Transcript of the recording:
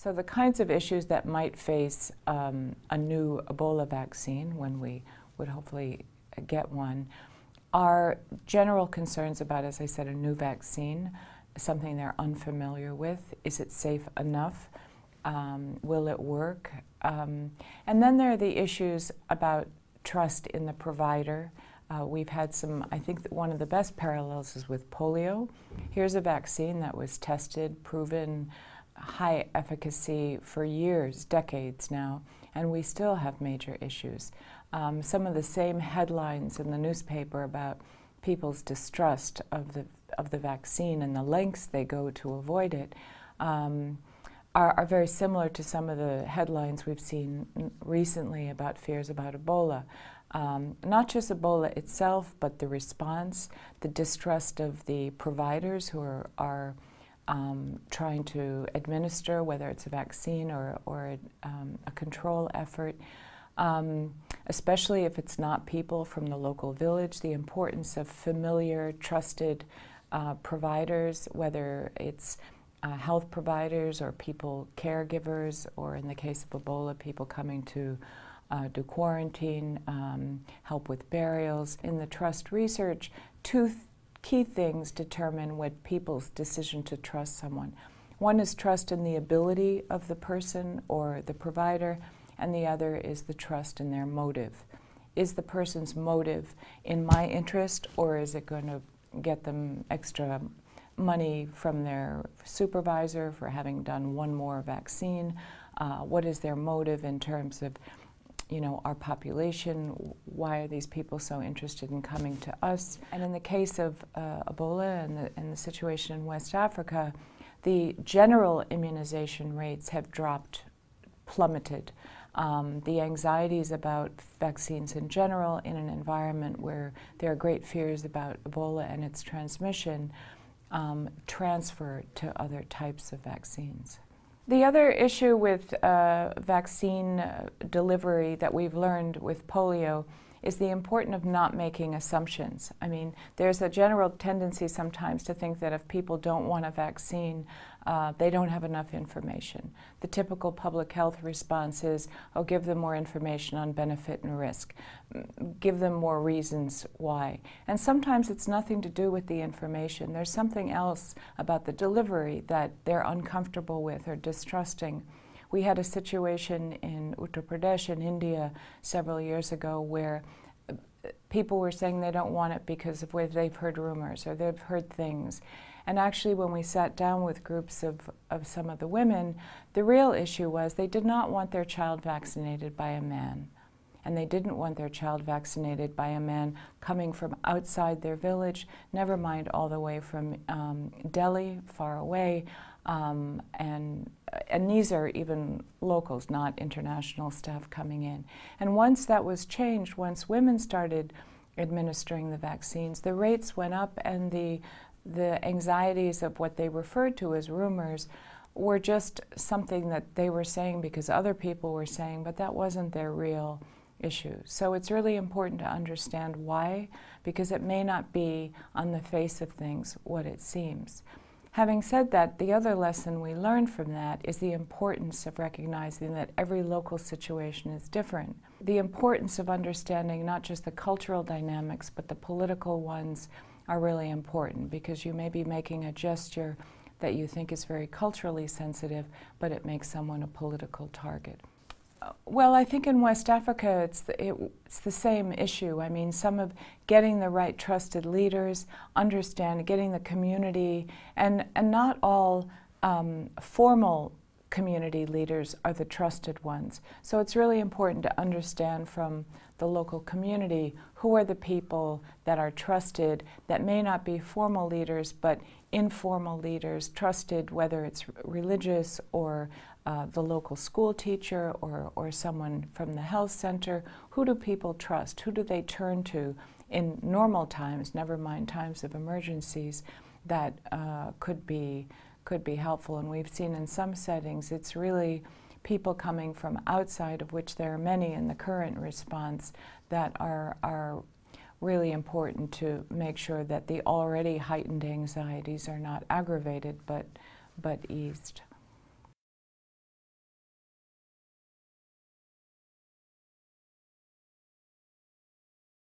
So, the kinds of issues that might face um, a new Ebola vaccine when we would hopefully get one are general concerns about, as I said, a new vaccine, something they're unfamiliar with. Is it safe enough? Um, will it work? Um, and then there are the issues about trust in the provider. Uh, we've had some, I think that one of the best parallels is with polio. Here's a vaccine that was tested, proven, high efficacy for years, decades now, and we still have major issues. Um, some of the same headlines in the newspaper about people's distrust of the of the vaccine and the lengths they go to avoid it um, are, are, very similar to some of the headlines we've seen recently about fears about Ebola. Um, not just Ebola itself, but the response, the distrust of the providers who are, are um, trying to administer, whether it's a vaccine or, or a, um, a control effort, um, especially if it's not people from the local village, the importance of familiar, trusted uh, providers, whether it's uh, health providers or people, caregivers, or in the case of Ebola, people coming to uh, do quarantine, um, help with burials. In the trust research, two key things determine what people's decision to trust someone. One is trust in the ability of the person or the provider, and the other is the trust in their motive. Is the person's motive in my interest, or is it going to get them extra money from their supervisor for having done one more vaccine? Uh, what is their motive in terms of you know, our population, why are these people so interested in coming to us? And in the case of uh, Ebola and the, and the situation in West Africa, the general immunization rates have dropped, plummeted. Um, the anxieties about vaccines in general in an environment where there are great fears about Ebola and its transmission um, transfer to other types of vaccines. The other issue with uh, vaccine uh, delivery that we've learned with polio is the importance of not making assumptions. I mean, there's a general tendency sometimes to think that if people don't want a vaccine, uh, they don't have enough information. The typical public health response is, oh, give them more information on benefit and risk. Give them more reasons why. And sometimes it's nothing to do with the information. There's something else about the delivery that they're uncomfortable with or distrusting. We had a situation in Uttar Pradesh in India several years ago where uh, people were saying they don't want it because of where they've heard rumors or they've heard things. And actually, when we sat down with groups of, of some of the women, the real issue was they did not want their child vaccinated by a man. And they didn't want their child vaccinated by a man coming from outside their village, never mind all the way from um, Delhi, far away. Um, and, and these are even locals, not international staff coming in. And once that was changed, once women started administering the vaccines, the rates went up and the the anxieties of what they referred to as rumors were just something that they were saying because other people were saying, but that wasn't their real issue. So it's really important to understand why, because it may not be on the face of things what it seems. Having said that, the other lesson we learned from that is the importance of recognizing that every local situation is different. The importance of understanding not just the cultural dynamics, but the political ones are really important because you may be making a gesture that you think is very culturally sensitive, but it makes someone a political target. Well, I think in West Africa it's the, it, it's the same issue. I mean, some of getting the right trusted leaders, understand, getting the community, and, and not all um, formal community leaders are the trusted ones. So it's really important to understand from the local community who are the people that are trusted that may not be formal leaders but informal leaders, trusted whether it's religious or uh, the local school teacher or, or someone from the health center. Who do people trust? Who do they turn to in normal times, never mind times of emergencies, that uh, could be could be helpful. And we've seen in some settings it's really people coming from outside, of which there are many in the current response, that are, are really important to make sure that the already heightened anxieties are not aggravated but, but eased.